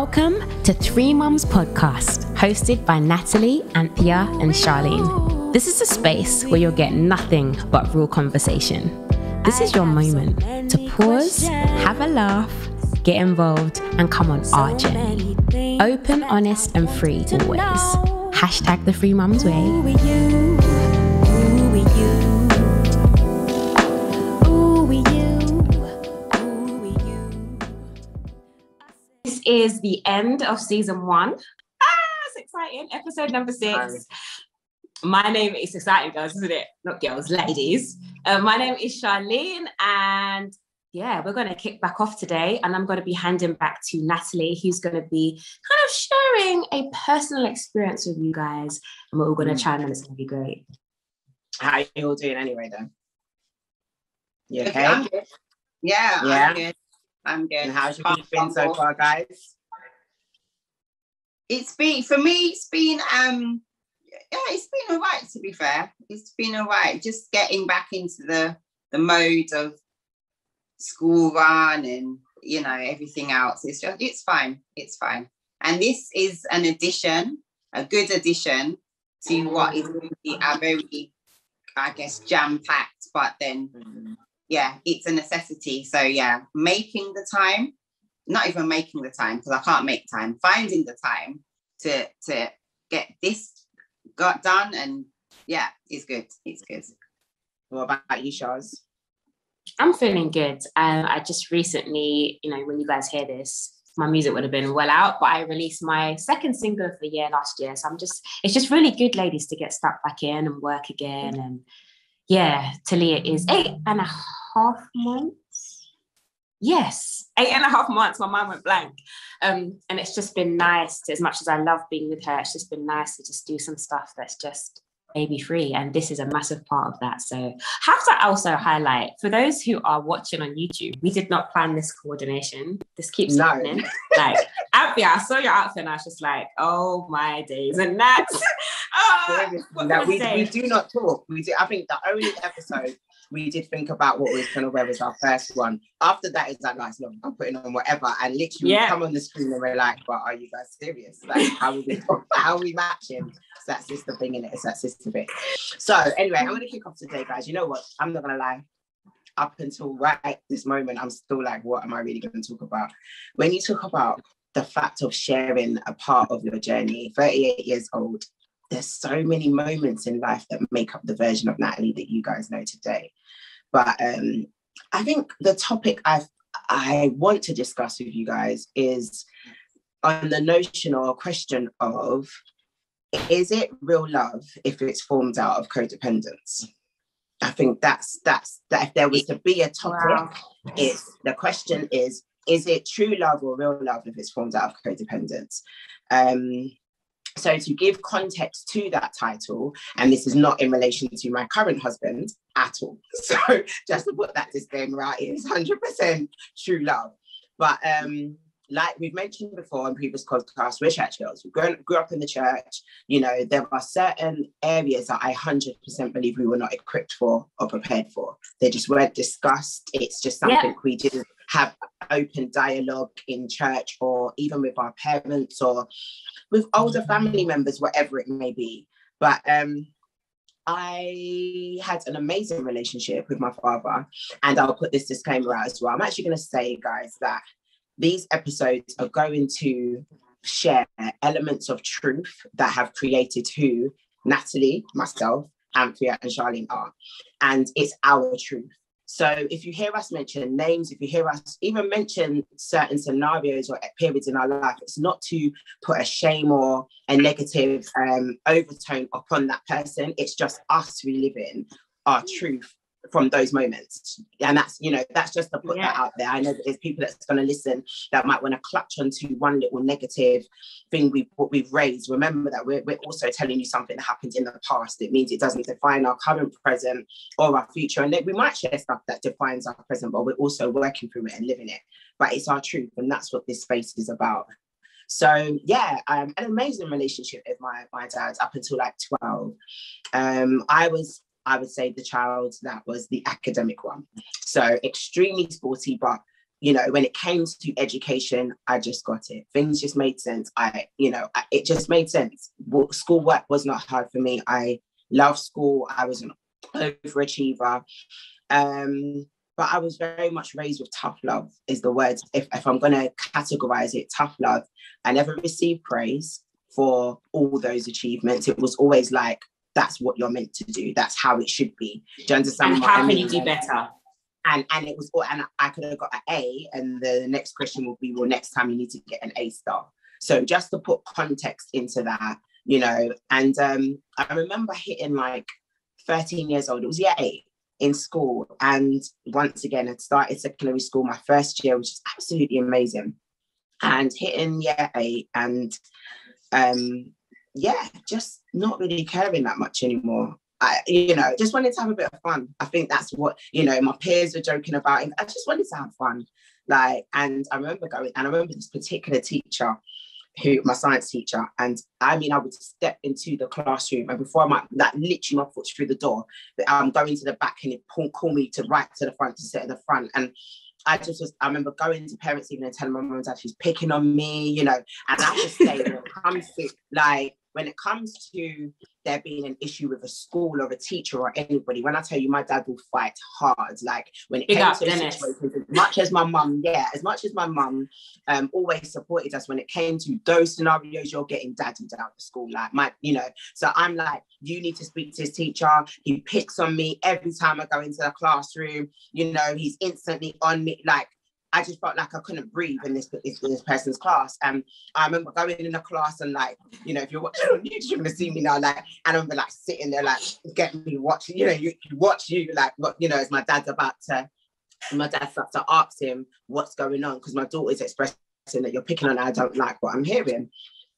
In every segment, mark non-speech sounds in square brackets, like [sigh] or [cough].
Welcome to Three Mums Podcast, hosted by Natalie, Anthea, and Charlene. This is a space where you'll get nothing but real conversation. This is your moment to pause, have a laugh, get involved, and come on our journey. Open, honest, and free always. Hashtag the Three Mums Way. Is the end of season one. Ah, it's exciting. Episode number six. My name is exciting, girls, isn't it? Not girls, ladies. Uh, my name is Charlene, and yeah, we're going to kick back off today, and I'm going to be handing back to Natalie, who's going to be kind of sharing a personal experience with you guys, and we're all going to Mm. chime in. It's going to be great. How you all doing anyway, though? You Okay, okay? I'm good. Yeah, Yeah? I'm good. And how's your week been so far, guys? It's been for me. It's been um, yeah, it's been alright. To be fair, it's been alright. Just getting back into the the mode of school run and you know everything else. It's just it's fine. It's fine. And this is an addition, a good addition to what is going to be a very, I guess, jam packed, but then yeah, it's a necessity. So yeah, making the time, not even making the time because I can't make time, finding the time to to get this got done and yeah, it's good. It's good. What about you, Shaz? I'm feeling good. Um, I just recently, you know, when you guys hear this, my music would have been well out, but I released my second single of the year last year. So I'm just, it's just really good, ladies, to get stuck back in and work again. And yeah, Talia is eight and a half months. Yes, eight and a half months. My mind went blank. Um, and it's just been nice, to, as much as I love being with her, it's just been nice to just do some stuff that's just baby free and this is a massive part of that so have to also highlight for those who are watching on youtube we did not plan this coordination this keeps No. happening like outfit i saw your outfit and i was just like oh my days and that's Seriously, what no, we, we do not talk. We do. I think the only episode we did think about what we was going to wear was our first one. After that, it's like, nice, look, I'm putting on whatever. And literally, Yeah. we come on the screen and we're like, but are you guys serious? Like, how are we, [laughs] how are we matching? So that's just the thing in it. It's that sister bit. So anyway, I'm going to kick off today, guys. You know what? I'm not going to lie. Up until right this moment, I'm still like, what am I really going to talk about? When you talk about the fact of sharing a part of your journey, 38 years old, there's so many moments in life that make up the version of Natalie that you guys know today. But um, I think the topic I I want to discuss with you guys is on the notion or question of is it real love if it's formed out of codependence? I think that's that's that if there was to be a topic, Wow. it's the question is is it true love or real love if it's formed out of codependence? Um, so to give context to that title, and this is not in relation to my current husband at all. [laughs] So just to put that disclaimer out, it is 100% true love. But um, like we've mentioned before in previous podcasts, we're church girls. We grew, grew up in the church. You know, there are certain areas that I 100% believe we were not equipped for or prepared for. They just weren't discussed. It's just Yeah. something we didn't have open dialogue in church or even with our parents or with older family members, whatever it may be. But um, I had an amazing relationship with my father, and I'll put this disclaimer out as well. I'm actually going to say, guys, that these episodes are going to share elements of truth that have created who Natalie, myself, Anthea, and Charlene are. And it's our truth. So if you hear us mention names, if you hear us even mention certain scenarios or periods in our life, it's not to put a shame or a negative um, overtone upon that person. It's just us reliving our truth from those moments. And that's, you know, that's just to put that out there. I know that there's people that's going to listen that might want to clutch onto one little negative thing we what we've raised. Remember that we're, we're also telling you something that happened in the past. It means it doesn't define our current, present, or our future. And we might share stuff that defines our present, but we're also working through it and living it. But it's our truth, and that's what this space is about. So yeah, um, an amazing relationship with my my dad up until like 12. Um, I was, I would say, the child that was the academic one. So extremely sporty, but you know, when it came to education, I just got it. Things just made sense. I, you know, I, it just made sense. School work was not hard for me. I loved school. I was an overachiever. Um, but I was very much raised with tough love, is the word. If, if I'm going to categorize it, tough love. I never received praise for all those achievements. It was always like, that's what you're meant to do. That's how it should be. Do you understand? And how I mean? can you do better? And and it was and I could have got an A, and the next question will be, well, next time you need to get an A star. So just to put context into that, you know, and um, I remember hitting like 13 years old. It was year eight in school, and once again, I started secondary school my first year, which is absolutely amazing. And hitting year eight, and um, yeah, just not really caring that much anymore. I, you know, just wanted to have a bit of fun. I think that's what, you know, my peers were joking about. I just wanted to have fun. Like, and I remember going, and I remember this particular teacher who, my science teacher, and I mean, I would step into the classroom, and before I might, like, literally my foot through the door, I'm um, going to the back, and it call me to right to the front to sit at the front. And I just was, I remember going to parents even and telling my mum and dad she's picking on me, you know, and I just say, when it comes like when it comes to there being an issue with a school or a teacher or anybody, when I tell you my dad will fight hard, like when it Big came to situations, as much as my mum, yeah, as much as my mum um, always supported us when it came to those scenarios, you're getting daddy down to school, like my, you know. So I'm like, you need to speak to his teacher. He picks on me every time I go into the classroom. You know, he's instantly on me, like I just felt like I couldn't breathe in this in this person's class. And I remember going in the class and like, you know, if you're watching on YouTube, gonna see me now. Like, and I remember like sitting there, like getting me watching. You know, you, you watch you like, what you know, as my dad's about to. My dad starts to ask him what's going on because my daughter's expressing that you're picking on. I don't like what I'm hearing.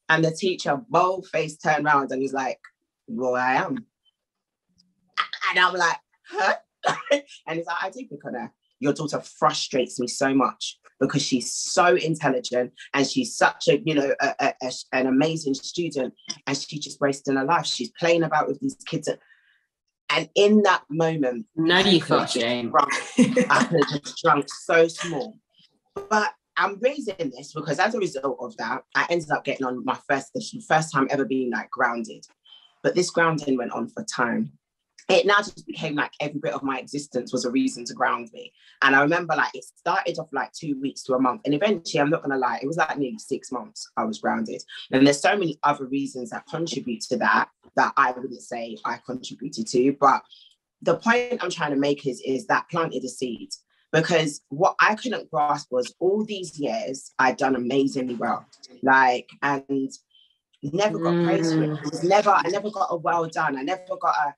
And the teacher, bold face, turned around and he's like, "Well, I am." And I'm like, "Huh?" [laughs] and he's like, "I do pick on her." Your daughter frustrates me so much because she's so intelligent and she's such a you know a, a, a, an amazing student and she's just wasting her life. She's playing about with these kids and in that moment no you thought Jane. I could have just drunk so small. But I'm raising this because as a result of that I ended up getting on my first the first time ever being like grounded. But this grounding went on for time it now just became like every bit of my existence was a reason to ground me. And I remember like it started off like two weeks to a month. And eventually, I'm not gonna lie, it was like nearly six months I was grounded. And there's so many other reasons that contribute to that that I wouldn't say I contributed to. But the point I'm trying to make is, is that planted a seed. Because what I couldn't grasp was all these years I'd done amazingly well. Like, and never got mm. praise for it. it was never, I never got a well done. I never got a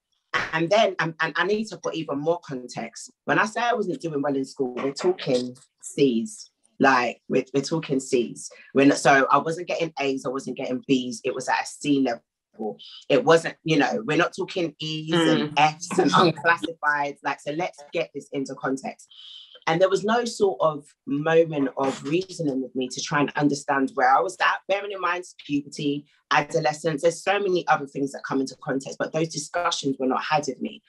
and then, and, and I need to put even more context. When I say I wasn't doing well in school, we're talking C's. Like we're, we're talking C's. When so I wasn't getting A's, I wasn't getting B's. It was at a C level. It wasn't, you know, we're not talking E's mm. and F's and [laughs] unclassified. Like, so let's get this into context. And there was no sort of moment of reasoning with me to try and understand where I was at, bearing in mind puberty, adolescence. There's so many other things that come into context, but those discussions were not had with me.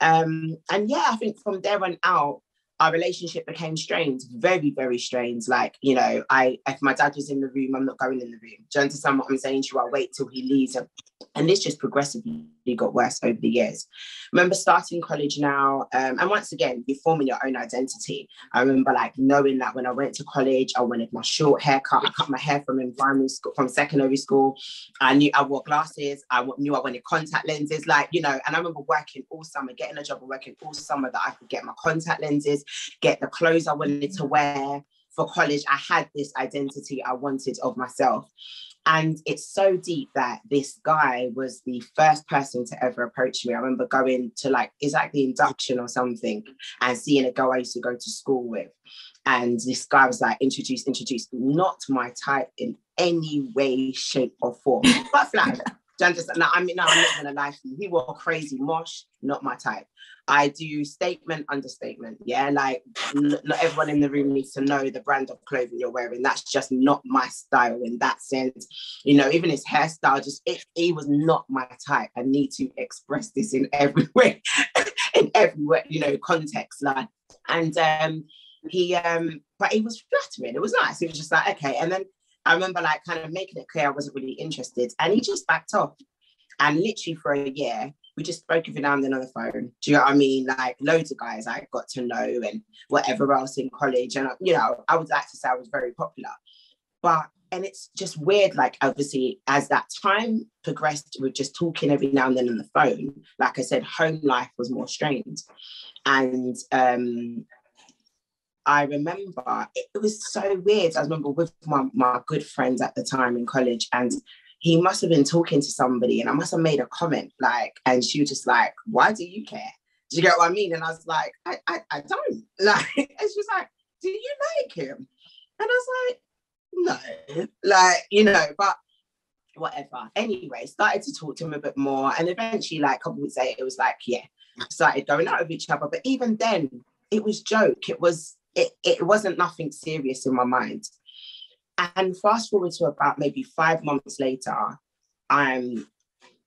Um, and yeah, I think from there on out, our relationship became strained, very, very strained. Like, you know, I if my dad was in the room, I'm not going in the room. Do you understand what I'm saying to you? I'll wait till he leaves. And, and this just progressively got worse over the years. remember starting college now, um, and once again, you're forming your own identity. I remember like knowing that when I went to college, I wanted my short haircut. I cut my hair from primary school, from secondary school. I knew I wore glasses. I knew I wanted contact lenses, like you know. And I remember working all summer, getting a job and working all summer that I could get my contact lenses, get the clothes I wanted to wear for college. I had this identity I wanted of myself. And it's so deep that this guy was the first person to ever approach me. I remember going to like, is that the induction or something, and seeing a girl I used to go to school with. And this guy was like, introduce, introduce, not my type in any way, shape, or form, [laughs] but. Do you understand? I mean, now I'm not gonna lie to you. He wore crazy mosh, not my type. I do statement, understatement. Yeah, like not everyone in the room needs to know the brand of clothing you're wearing. That's just not my style in that sense. You know, even his hairstyle, just it, he was not my type. I need to express this in every [laughs] way, in every way, you know, context. Like, and um, he um but he was flattering. It was nice. It was just like, okay. And then I remember like kind of making it clear I wasn't really interested. And he just backed off. And literally for a year, we just spoke every now and then on the phone. Do you know what I mean? Like loads of guys I got to know and whatever else in college. And, you know, I would like to say I was very popular. But, and it's just weird, like obviously as that time progressed, we're just talking every now and then on the phone. Like I said, home life was more strained. And um, I remember it, it was so weird. I remember with my, my good friends at the time in college and he must have been talking to somebody and I must have made a comment like, and she was just like, why do you care? Do you get what I mean? And I was like, I, I, I don't. [laughs] Like, and she was like, do you like him? And I was like, no. Like, you know, but whatever. Anyway, started to talk to him a bit more. And eventually, like a couple weeks later, it was like, yeah, started going out with each other. But even then, it was joke. It was, it, it wasn't nothing serious in my mind. And fast forward to about maybe five months later, I'm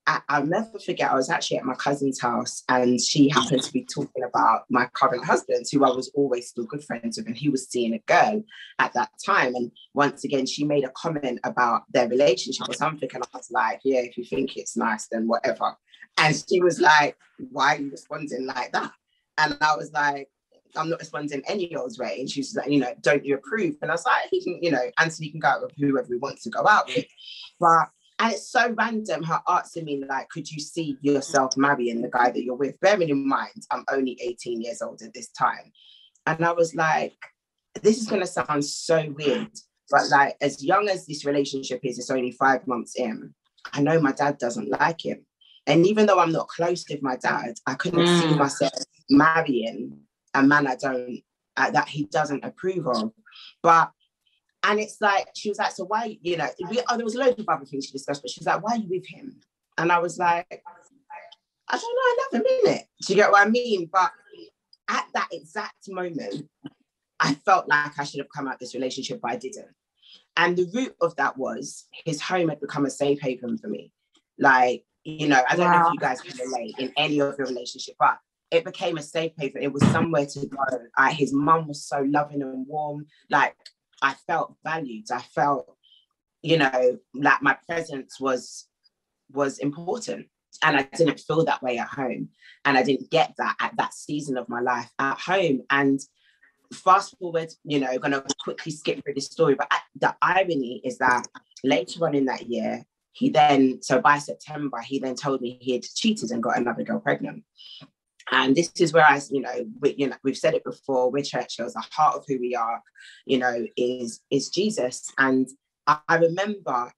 I, will never forget, I was actually at my cousin's house and she happened to be talking about my current husband, who I was always still good friends with, and he was seeing a girl at that time. And once again, she made a comment about their relationship or something. And I was like, yeah, if you think it's nice, then whatever. And she was like, why are you responding like that? And I was like, I'm not responding any old way. And she's like, you know, don't you approve? And I was like, he [laughs] can, you know, Anthony can go out with whoever he wants to go out with. But and it's so random her asking me, like, could you see yourself marrying the guy that you're with? Bearing in mind, I'm only 18 years old at this time. And I was like, this is gonna sound so weird, but like as young as this relationship is, it's only five months in. I know my dad doesn't like him. And even though I'm not close with my dad, I couldn't mm. see myself marrying a man I don't uh, that he doesn't approve of. But and it's like she was like, so why, you know, we, oh, there was loads of other things she discussed, but she was like, why are you with him? And I was like, I don't know, I love him, innit? Do you get what I mean? But at that exact moment, I felt like I should have come out this relationship, but I didn't. And the root of that was his home had become a safe haven for me. Like, you know, I don't wow. know if you guys can relate in any of your relationship, but it became a safe haven. It was somewhere to go. His mum was so loving and warm. Like I felt valued. I felt, you know, like my presence was was important. And I didn't feel that way at home. And I didn't get that at that season of my life at home. And fast forward, you know, gonna quickly skip through this story. But the irony is that later on in that year, he then, so by September, he then told me he had cheated and got another girl pregnant. And this is where I, you know, we, you know, we've said it before. We're church girls. The heart of who we are, you know, is is Jesus. And I, I remember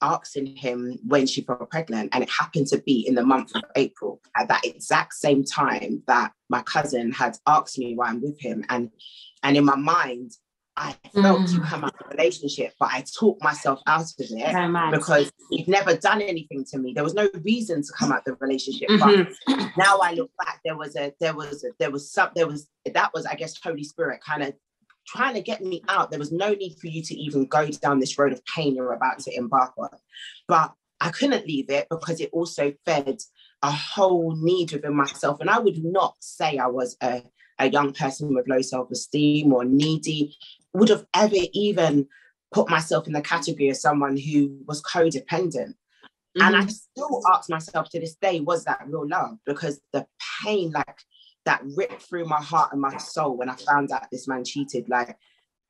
asking him when she got pregnant, and it happened to be in the month of April at that exact same time that my cousin had asked me why I'm with him. And and in my mind, I felt mm. to come out of the relationship, but I talked myself out of it because he'd never done anything to me. There was no reason to come out the relationship. Mm-hmm. But now I look back, there was a, there was, a, there was some, there was, that was, I guess, Holy Spirit kind of trying to get me out. There was no need for you to even go down this road of pain you're about to embark on. But I couldn't leave it because it also fed a whole need within myself. And I would not say I was a, a young person with low self-esteem or needy would have ever even put myself in the category of someone who was codependent. Mm-hmm. And I mm-hmm. still ask myself to this day, was that real love? Because the pain, like that ripped through my heart and my soul when I found out this man cheated, like,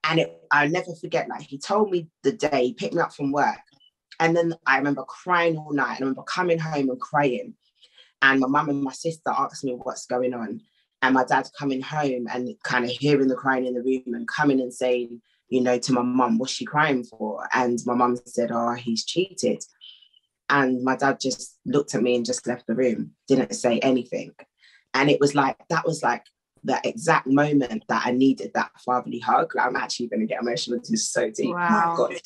and it, I'll never forget, like, he told me the day, he picked me up from work. And then I remember crying all night. And I remember coming home and crying. And my mum and my sister asked me what's going on and my dad coming home and kind of hearing the crying in the room and coming and saying, you know, to my mum, what's she crying for? And my mum said, oh, he's cheated. And my dad just looked at me and just left the room, didn't say anything. And it was like, that was like the exact moment that I needed that fatherly hug. Like, I'm actually going to get emotional. This is so deep. Wow. My God.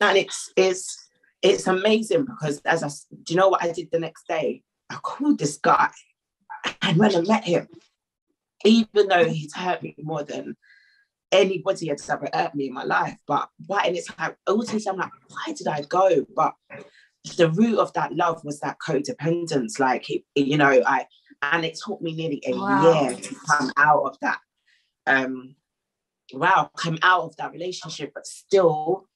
And it's, it's, it's amazing because as I, do you know what I did the next day? I called this guy and when I let him, even though he's hurt me more than anybody has ever hurt me in my life, but why? And it's like, also, I'm like, why did I go? But the root of that love was that codependence. Like, you know, I, and it took me nearly a wow. year to come out of that. Um, wow, come out of that relationship, but still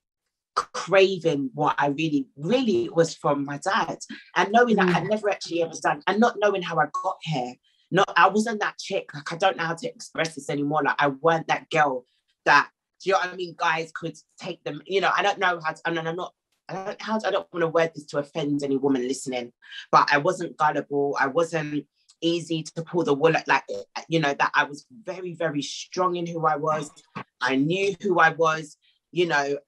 craving what I really, really was from my dad. And knowing that I'd mm. never actually ever done, and not knowing how I got here. Not, I wasn't that chick. Like I don't know how to express this anymore. Like I weren't that girl that do you know what I mean? Guys could take them, you know, I don't know how to, and I'm not, I don't how I don't want to word this to offend any woman listening, but I wasn't gullible. I wasn't easy to pull the wool like you know that I was very very strong in who I was I knew who I was you know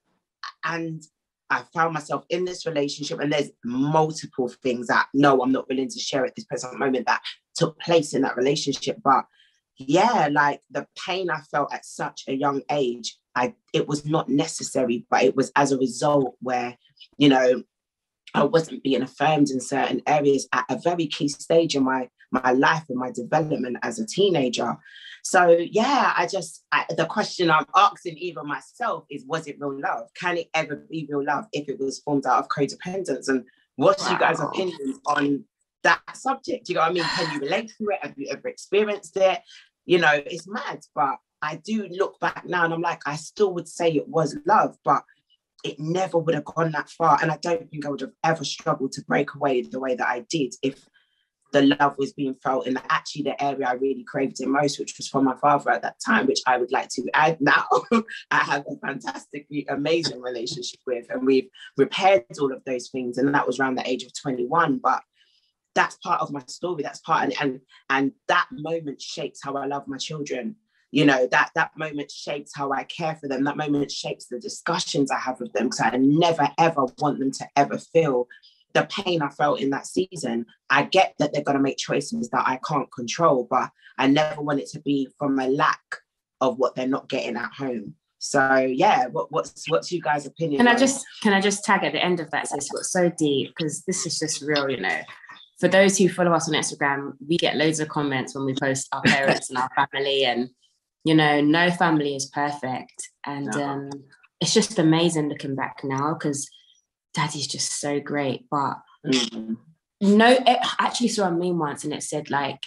and I found myself in this relationship, and there's multiple things that no, I'm not willing to share at this present moment that took place in that relationship. But yeah, like the pain I felt at such a young age, I it was not necessary, but it was as a result where, you know, I wasn't being affirmed in certain areas at a very key stage in my my life and my development as a teenager. So yeah, I just I, the question I'm asking even myself is, was it real love? Can it ever be real love if it was formed out of codependence? And what's wow. you guys' opinions on that subject? You know what I mean? Can you relate to it? Have you ever experienced it? You know, it's mad, but I do look back now and I'm like, I still would say it was love, but it never would have gone that far. And I don't think I would have ever struggled to break away the way that I did if the love was being felt in actually the area I really craved it most, which was from my father at that time, which I would like to add now. [laughs] I have a fantastically amazing relationship with, and we've repaired all of those things. And that was around the age of 21. But that's part of my story. That's part and and, and that moment shapes how I love my children. You know, that that moment shapes how I care for them. That moment shapes the discussions I have with them because I never ever want them to ever feel the pain I felt in that season, I get that they're going to make choices that I can't control, but I never want it to be from a lack of what they're not getting at home. So yeah, what, what's what's you guys' opinion? Can I just can I just tag at the end of that? Sis, what's so deep because this is just real, you know. For those who follow us on Instagram, we get loads of comments when we post our parents and our family, and you know, no family is perfect, and no. um, it's just amazing looking back now because daddy's just so great. But mm-hmm. no, it, I actually saw a meme once and it said like,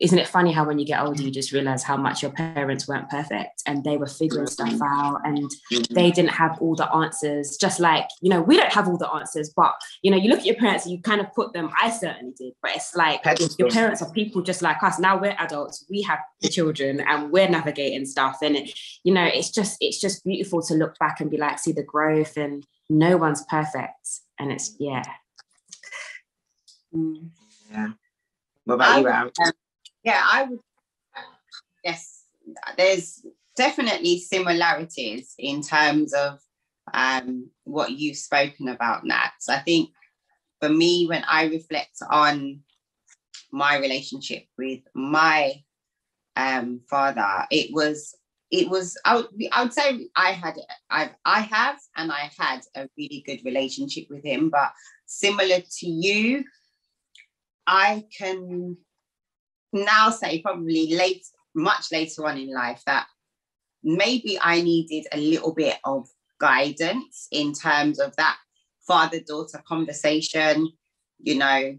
isn't it funny how when you get older you just realize how much your parents weren't perfect and they were figuring stuff mm-hmm. out and mm-hmm. they didn't have all the answers just like you know we don't have all the answers but you know you look at your parents and you kind of put them i certainly did but it's like your parents are people just like us now we're adults we have the children and we're navigating stuff and it, you know it's just it's just beautiful to look back and be like see the growth and no one's perfect and it's yeah mm. yeah what about you Ram? Yeah i would yes there's definitely similarities in terms of um, what you've spoken about nat. So i think for me when i reflect on my relationship with my um, father it was it was I would, I would say I had I I have and I had a really good relationship with him, but similar to you, I can now say probably late much later on in life that maybe I needed a little bit of guidance in terms of that father daughter conversation, you know,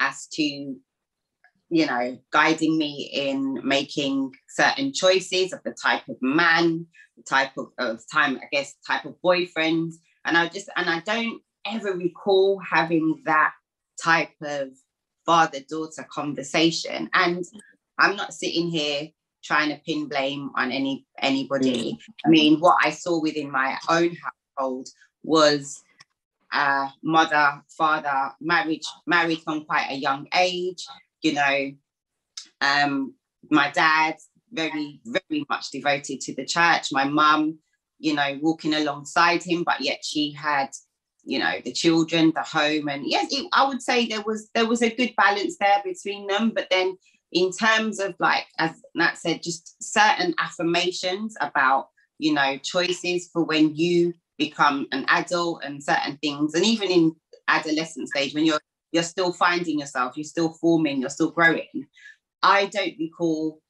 as to you know, guiding me in making certain choices of the type of man, the type of, of time, I guess, type of boyfriend. And I just, and I don't ever recall having that type of father daughter conversation. And I'm not sitting here trying to pin blame on any anybody. Mm. I mean, what I saw within my own household was uh, mother, father, marriage, married from quite a young age, you know, um, my dad, very, very much devoted to the church. My mum, you know, walking alongside him, but yet she had, you know, the children, the home, and yes, it, I would say there was there was a good balance there between them. But then, in terms of like, as Nat said, just certain affirmations about, you know, choices for when you become an adult and certain things, and even in adolescent stage when you're you're still finding yourself, you're still forming, you're still growing. I don't recall,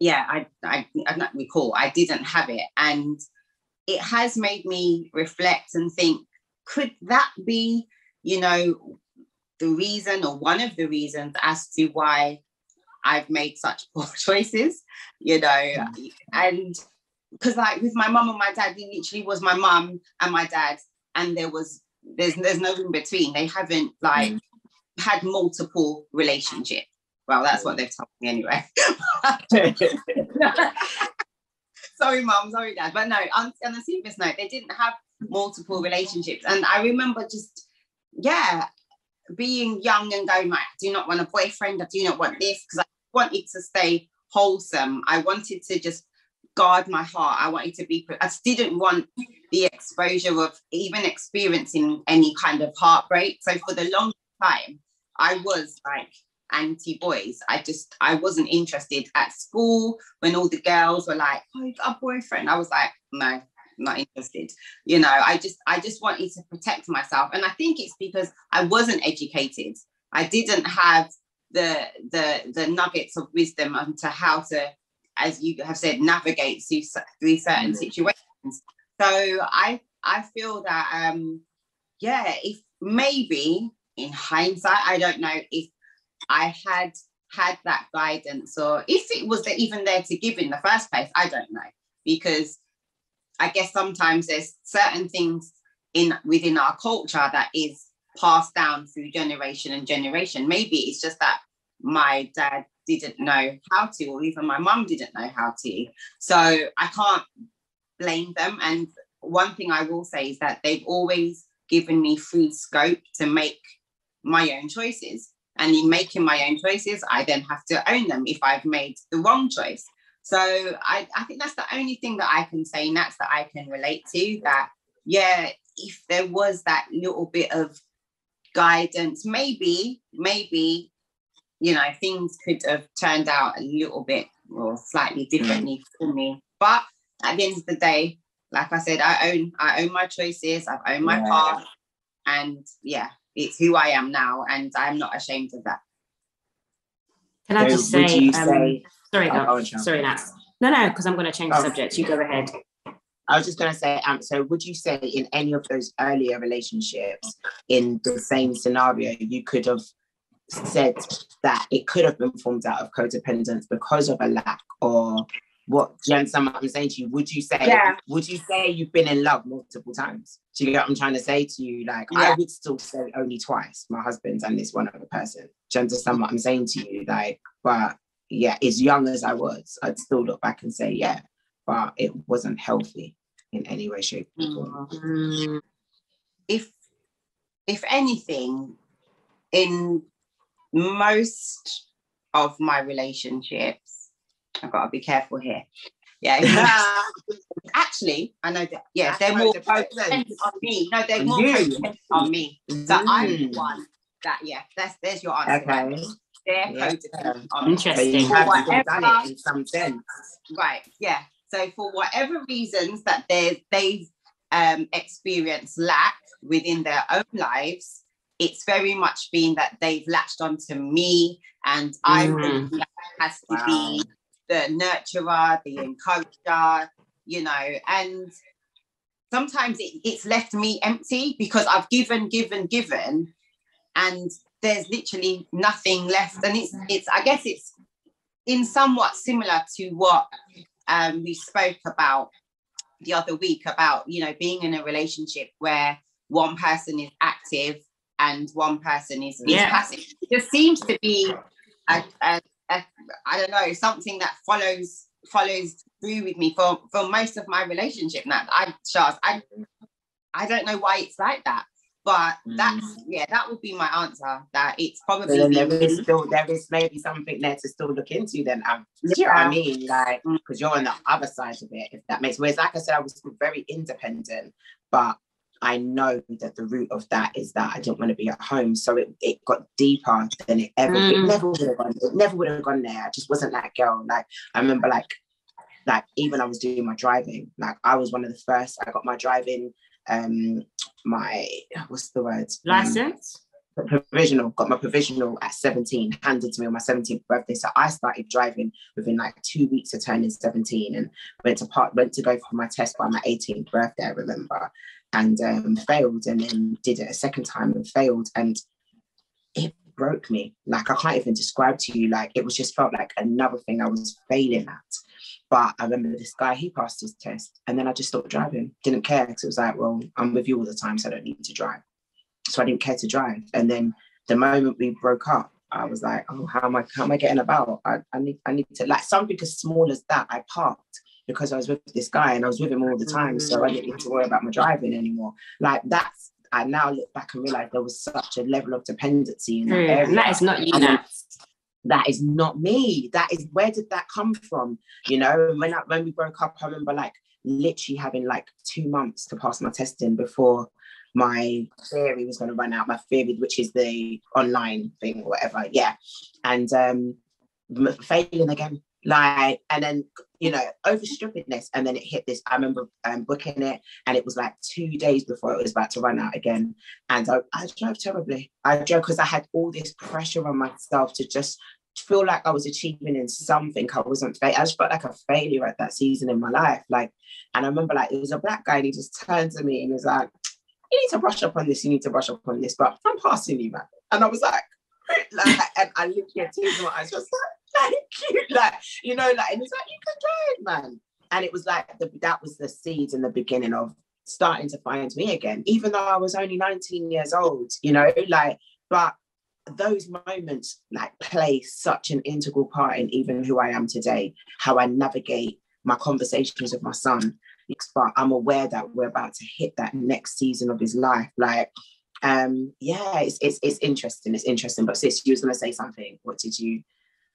yeah, I, I, I not recall, I didn't have it. And it has made me reflect and think, could that be, you know, the reason or one of the reasons as to why I've made such [laughs] poor choices, you know, and because like with my mum and my dad, it literally was my mum and my dad, and there was there's there's no in between. They haven't like mm. had multiple relationships. Well, that's what they've told me anyway. [laughs] [laughs] sorry, mum, sorry, dad. But no, on, on a serious note, they didn't have multiple relationships. And I remember just, yeah, being young and going, like, I do not want a boyfriend, I do not want this, because I wanted to stay wholesome. I wanted to just guard my heart. I wanted to be, I didn't want the exposure of even experiencing any kind of heartbreak. So for the long time, I was like anti boys. I just, I wasn't interested at school when all the girls were like, oh, you got a boyfriend. I was like, no, not interested. You know, I just, I just wanted to protect myself. And I think it's because I wasn't educated. I didn't have the the the nuggets of wisdom onto how to as you have said, navigate through, through certain mm-hmm. situations. So I I feel that um yeah, if maybe in hindsight, I don't know if I had had that guidance or if it was even there to give in the first place, I don't know. Because I guess sometimes there's certain things in within our culture that is passed down through generation and generation. Maybe it's just that my dad didn't know how to, or even my mum didn't know how to. So I can't blame them. And one thing I will say is that they've always given me free scope to make my own choices. And in making my own choices, I then have to own them if I've made the wrong choice. So I, I think that's the only thing that I can say, and that's that I can relate to. That, yeah, if there was that little bit of guidance, maybe, maybe you know, things could have turned out a little bit or slightly differently mm. for me. But at the end of the day, like I said, I own I own my choices, I've owned my yeah. path, and yeah, it's who I am now, and I'm not ashamed of that. Can I just say, um, say sorry, oh, no, sorry, Nat. No, no, because I'm going to change the oh. subject. You go ahead. I was just going to say, um, so would you say in any of those earlier relationships, in the same scenario, you could have said that it could have been formed out of codependence because of a lack or what do you understand what I'm saying to you? Would you say yeah. would you say you've been in love multiple times? Do you get what I'm trying to say to you? Like yeah. I would still say only twice, my husband and this one other person. Do you understand what I'm saying to you? Like, but yeah, as young as I was, I'd still look back and say, yeah, but it wasn't healthy in any way, shape, or form. Mm. If if anything, in most of my relationships, I've got to be careful here. Yeah. [laughs] Actually, I know that, yeah, they're more focused on me. No, they're more focused on me. So I'm the mm. one that, yeah, that's there's your answer. Okay. They're yeah. codependent on Interesting. For whatever, in some sense. Right, yeah. So for whatever reasons that they they've um, experienced lack within their own lives, it's very much been that they've latched onto me and I mm. has to wow. be the nurturer, the encourager, you know, and sometimes it, it's left me empty because I've given, given, given, and there's literally nothing left. And it's it's I guess it's in somewhat similar to what um, we spoke about the other week about you know being in a relationship where one person is active and one person is, yeah. passive. It just seems to be a, a, a, I don't know something that follows follows through with me for for most of my relationship. Now, I Charles, I I don't know why it's like that, but that's mm. yeah, that would be my answer. That it's probably then there is still there is maybe something there to still look into. Then um, yeah. you know what I mean? Like because you're on the other side of it, if that makes. Whereas, like I said, I was very independent, but I know that the root of that is that I didn't want to be at home. So it, it got deeper than it ever. Mm. It never would have gone. It never would have gone there. I just wasn't that girl. Like I remember, like like even I was doing my driving. Like I was one of the first. I got my driving. Um, my what's the word? License. Um, provisional got my provisional at 17 handed to me on my 17th birthday so i started driving within like two weeks of turning 17 and went to part went to go for my test by my 18th birthday i remember and um, failed and then did it a second time and failed and it broke me like i can't even describe to you like it was just felt like another thing i was failing at But I remember this guy, he passed his test. And then I just stopped driving. Didn't care because it was like, well, I'm with you all the time, so I don't need to drive. So I didn't care to drive. And then the moment we broke up, I was like, oh, how am I how am I getting about? I, I need I need to like something as small as that. I parked because I was with this guy and I was with him all the time. So I didn't need to worry about my driving anymore. Like that's I now look back and realize there was such a level of dependency in that Mm, area. that is not you. And Nat. That is not me. That is where did that come from? You know, when I, when we broke up, I remember like literally having like two months to pass my testing before my theory was going to run out. My theory, which is the online thing, or whatever. Yeah, and um, failing again. Like, and then you know, over stupidness, and then it hit this. I remember um, booking it, and it was like two days before it was about to run out again. And I, I drove terribly. I drove because I had all this pressure on myself to just feel like I was achieving in something. I wasn't. I just felt like a failure at that season in my life. Like, and I remember like it was a black guy, and he just turned to me and was like, "You need to brush up on this. You need to brush up on this." But I'm passing you, man. And I was like, [laughs] like, and I looked at tears in my eyes, just like, [laughs] "Thank you," [laughs] like, you know, like, and he's like, "You can drive, man." And it was like the, that was the seeds in the beginning of starting to find me again, even though I was only 19 years old, you know, like, but those moments like play such an integral part in even who I am today, how I navigate my conversations with my son. But I'm aware that we're about to hit that next season of his life. Like, um, yeah, it's it's, it's interesting. It's interesting. But sis, you was gonna say something. What did you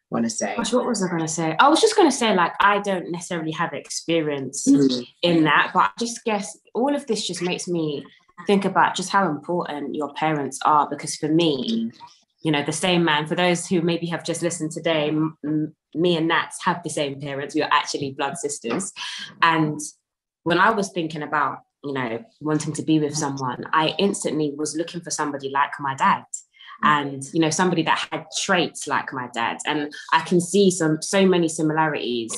want to say? Gosh, what was I going to say? I was just going to say, like, I don't necessarily have experience Mm, in that, but I just guess all of this just makes me think about just how important your parents are. Because for me, you know, the same man, for those who maybe have just listened today, m- me and Nats have the same parents. We are actually blood sisters. And when I was thinking about, you know, wanting to be with someone, I instantly was looking for somebody like my dad. And you know, somebody that had traits like my dad, and I can see some so many similarities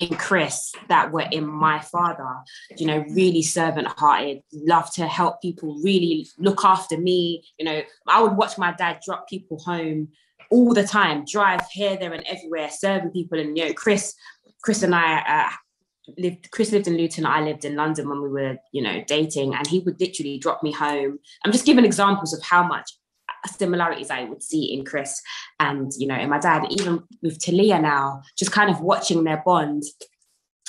in Chris that were in my father, you know, really servant hearted, love to help people, really look after me. You know, I would watch my dad drop people home all the time, drive here, there, and everywhere, serving people. And, you know, Chris, Chris and I uh, lived, Chris lived in Luton, I lived in London when we were, you know, dating, and he would literally drop me home. I'm just giving examples of how much similarities I would see in Chris and you know in my dad even with Talia now just kind of watching their bond.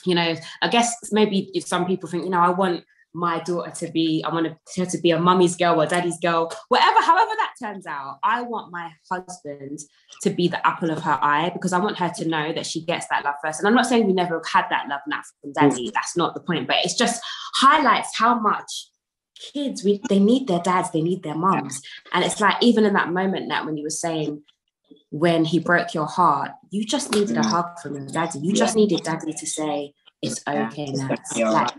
You know I guess maybe if some people think you know I want my daughter to be I want her to be a mummy's girl or daddy's girl whatever however that turns out I want my husband to be the apple of her eye because I want her to know that she gets that love first. And I'm not saying we never have had that love now from daddy. Mm. That's not the point but it's just highlights how much kids we they need their dads they need their moms. And it's like even in that moment that when you were saying when he broke your heart you just needed a Mm. hug from your daddy. You just needed daddy to say it's okay now like,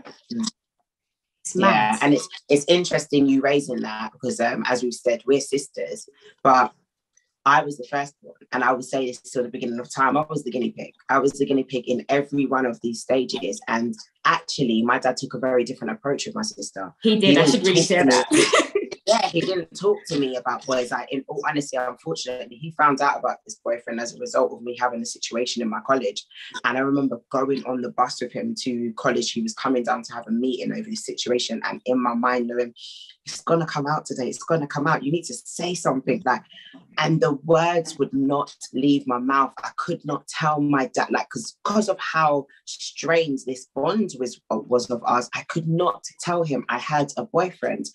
it's yeah and it's it's interesting you raising that because um as we've said we're sisters but i was the first one and i would say this till the beginning of time i was the guinea pig. I was the guinea pig in every one of these stages and actually my dad took a very different approach with my sister. He did. I should really share that he didn't talk to me about boys. Like, in all honesty, unfortunately, he found out about this boyfriend as a result of me having a situation in my college. And I remember going on the bus with him to college. He was coming down to have a meeting over this situation. And in my mind, knowing it's gonna come out today, it's gonna come out. You need to say something. Like, and the words would not leave my mouth. I could not tell my dad, like, because because of how strained this bond was was of ours, I could not tell him I had a boyfriend.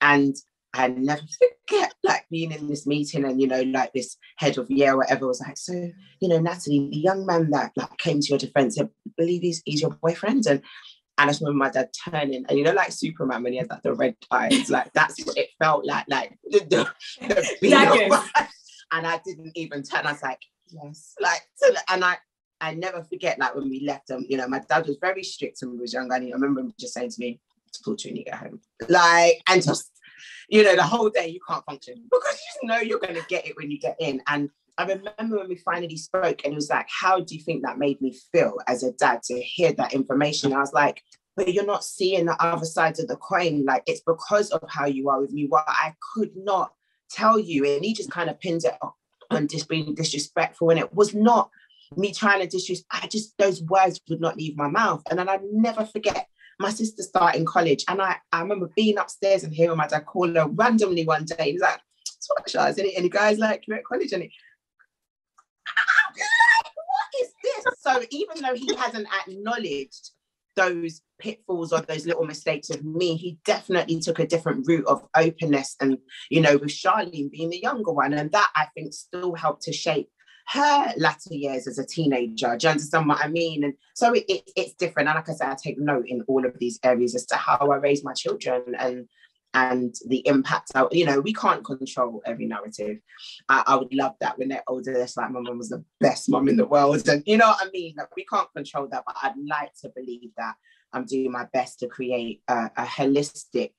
And I never forget like being in this meeting and you know, like this head of year or whatever was like, so you know, Natalie, the young man that like came to your defense, I believe he's, he's your boyfriend. And and I just remember my dad turning and you know, like Superman when he has like the red eyes, like that's what it felt like, like [laughs] the, the, the beat of and I didn't even turn. I was like, yes, like so, and I I never forget like when we left him, you know, my dad was very strict when we was younger. And I remember him just saying to me, it's cool to when you get home. Like, and just, you know, the whole day you can't function because you just know you're gonna get it when you get in. And I remember when we finally spoke, and it was like, how do you think that made me feel as a dad to hear that information? I was like, but you're not seeing the other sides of the coin. Like it's because of how you are with me. What I could not tell you, and he just kind of pins it on just being disrespectful, and it was not me trying to disrespect. I just those words would not leave my mouth, and then I'd never forget. My sister starting college, and I, I remember being upstairs and hearing my dad call her randomly one day. He's like, "Swatcha," and, and the guy's like, "You're at college," and he, what is this? So even though he hasn't acknowledged those pitfalls or those little mistakes of me, he definitely took a different route of openness and, you know, with Charlene being the younger one. And that I think still helped to shape her latter years as a teenager. Do you understand what I mean? And so it, it, it's different. And like I said, I take note in all of these areas as to how I raise my children and and the impact out you know we can't control every narrative I, I, would love that when they're older it's like my mom was the best mom in the world and you know what i mean like, we can't control that but i'd like to believe that i'm doing my best to create a, a holistic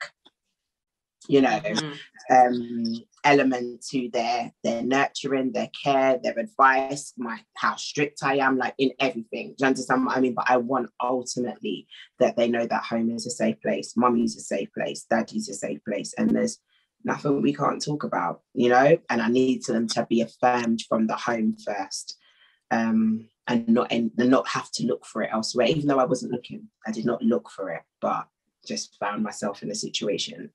you know, mm-hmm. um, element to their their nurturing, their care, their advice, my how strict I am, like in everything. Do you understand what I mean? But I want ultimately that they know that home is a safe place, mummy's a safe place, daddy's a safe place, and there's nothing we can't talk about, you know. And I need them to be affirmed from the home first. Um, and not and not have to look for it elsewhere, even though I wasn't looking. I did not look for it, but just found myself in a situation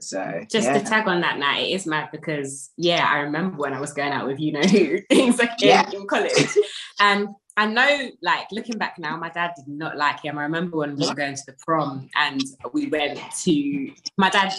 so just yeah. to tag on that night, it is mad because yeah, I remember when I was going out with you know who [laughs] things like yeah. in, in college, and I know like looking back now, my dad did not like him. I remember when we were going to the prom and we went to my dad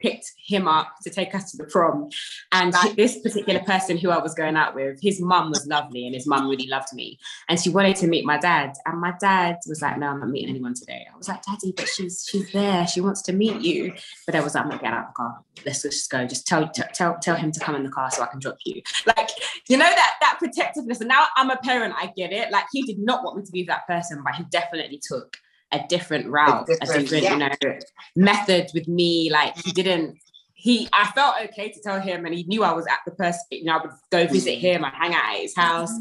picked him up to take us to the prom. And this particular person who I was going out with, his mum was lovely and his mum really loved me. And she wanted to meet my dad. And my dad was like, No, I'm not meeting anyone today. I was like, Daddy, but she's she's there. She wants to meet you. But I was like, I'm not getting out of the car. Let's just go. Just tell tell tell him to come in the car so I can drop you. Like, you know, that that protectiveness. And now I'm a parent, I get it. Like he did not want me to be that person, but he definitely took a different route, a different, a different yeah. you know, method with me. Like he didn't. He, I felt okay to tell him, and he knew I was at the person. You know, I would go visit mm. him, I'd hang out at his house,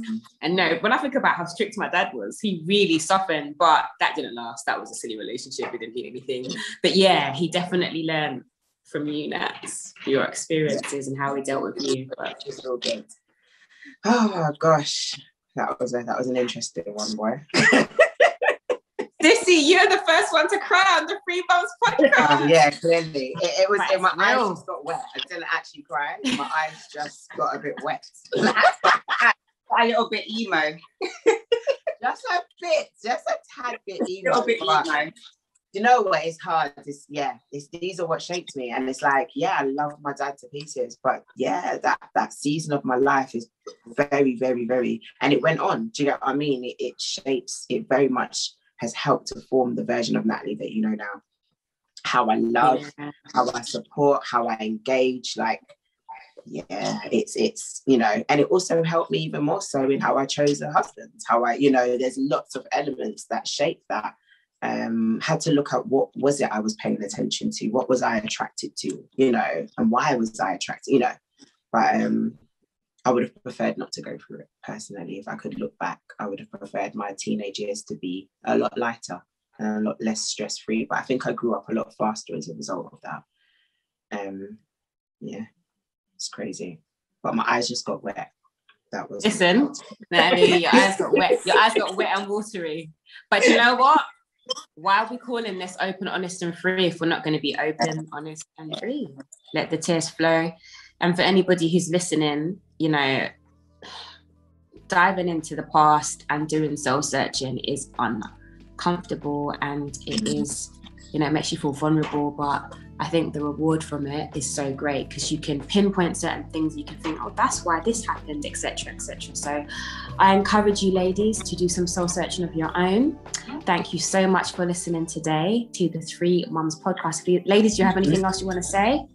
and no. When I think about how strict my dad was, he really softened, but that didn't last. That was a silly relationship. We didn't mean anything. But yeah, he definitely learned from you, Nats, your experiences and how he dealt with you. But all good. Oh gosh, that was a, that was an interesting one, boy. [laughs] Dissy, you're the first one to cry on the Free Mums podcast. Um, yeah, clearly. It, it was in my real. eyes just got wet. I didn't actually cry. My eyes just got a bit wet. [laughs] a little bit emo. just a bit, just a tad bit emo. A little bit emo. You know what? It's hard. It's yeah. It's these are what shaped me, and it's like yeah, I love my dad to pieces, but yeah, that that season of my life is very, very, very, and it went on. Do you know what I mean? It, it shapes. It very much has helped to form the version of Natalie that you know now. How I love, yeah. how I support, how I engage, like yeah, it's it's you know, and it also helped me even more so in how I chose a husband, how I, you know, there's lots of elements that shape that. Um, had to look at what was it I was paying attention to, what was I attracted to, you know, and why was I attracted, you know. But um, I would have preferred not to go through it personally. If I could look back, I would have preferred my teenage years to be a lot lighter and a lot less stress free. But I think I grew up a lot faster as a result of that. Um, yeah, it's crazy. But my eyes just got wet. That was listen. Your [laughs] eyes got wet. Your eyes got wet and watery. But you know what? Why are we calling this open, honest, and free if we're not going to be open, honest, and free? Let the tears flow. And for anybody who's listening, you know, diving into the past and doing soul searching is uncomfortable and it mm-hmm. you know, it makes you feel vulnerable. But I think the reward from it is so great because you can pinpoint certain things. You can think, oh, that's why this happened, etc., etc. So, I encourage you, ladies, to do some soul searching of your own. Thank you so much for listening today to the Three Mums podcast. Ladies, do you have anything else you want to say?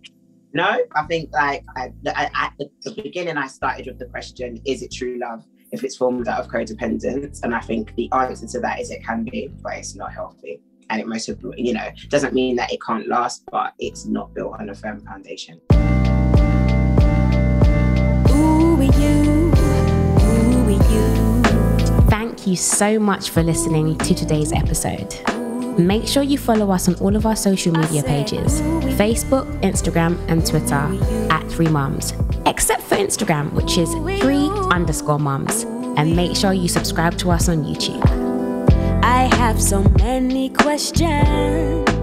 No, I think like I, I, at the, beginning, I started with the question: Is it true love? If it's formed out of codependence, and I think the answer to that is it can be, but it's not healthy, and it most of you know doesn't mean that it can't last, but it's not built on a firm foundation. Ooh, you, ooh, you. Thank you so much for listening to today's episode. Make sure you follow us on all of our social media pages Facebook, Instagram, and Twitter at Three Mums, except for Instagram, which is three underscore mums. and make sure you subscribe to us on YouTube. I have so many questions